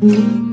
Mm-hmm.